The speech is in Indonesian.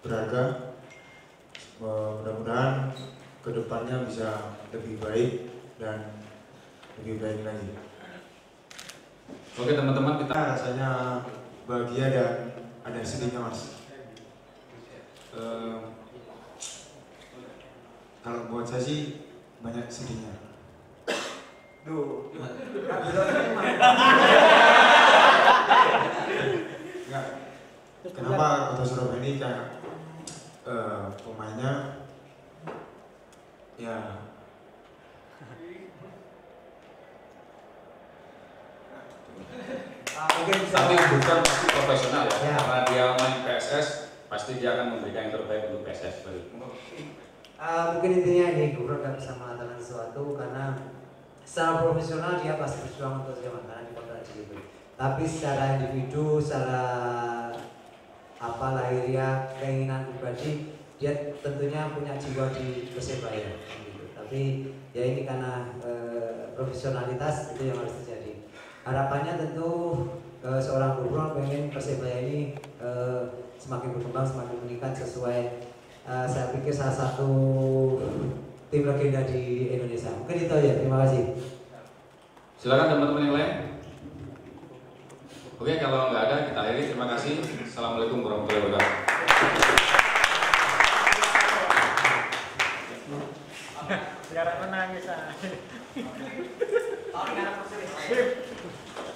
berharga Eh, mudah-mudahan ke depannya bisa lebih baik dan lebih baik lagi. Oke teman-teman kita rasanya bahagia dan ada sedihnya mas. Eh, kalau buat saya sih banyak sedihnya. Enggak. Kenapa kota Surabaya ini kayak eh, pemainnya ya tapi bukan pasti profesional ya, Ya. karena dia main PSS pasti dia akan memberikan yang terbaik untuk PSS. Uh, mungkin intinya ini Gubernur nggak bisa mengatakan sesuatu karena secara profesional dia pasti berjuang untuk karena di kota gitu. Tapi secara individu, secara apa lahiriah keinginan pribadi dia tentunya punya jiwa di Persebaya gitu. Tapi ya ini karena eh, profesionalitas itu yang harus terjadi. Harapannya tentu eh, seorang gubernur pengen Persebaya ini eh, semakin berkembang, semakin meningkat sesuai Eh, saya pikir salah satu tim legenda di Indonesia. Mungkin itu aja. Terima kasih. Silakan teman-teman yang lain. Oke kalau nggak ada kita akhiri. Terima kasih. Assalamualaikum warahmatullahi wabarakatuh. Sekarang menangis ah.